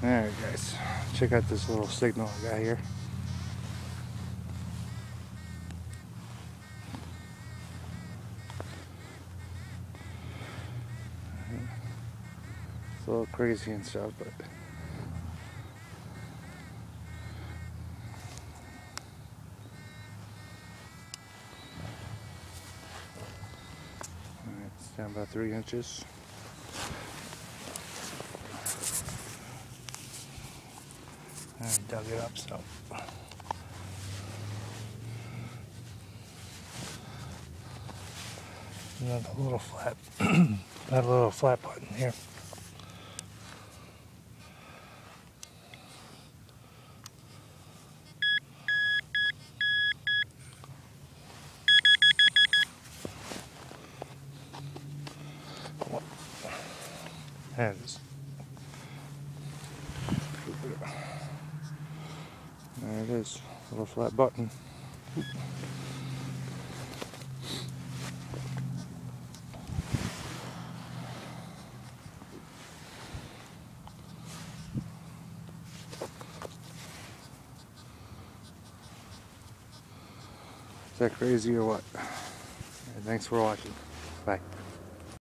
Alright guys, check out this little signal I got here. It's a little crazy and stuff, but Alright, it's down about three inches. I dug it up so. Another little flat, a little flat button here. There it is. Little flat button. Is that crazy or what? Thanks for watching. Bye.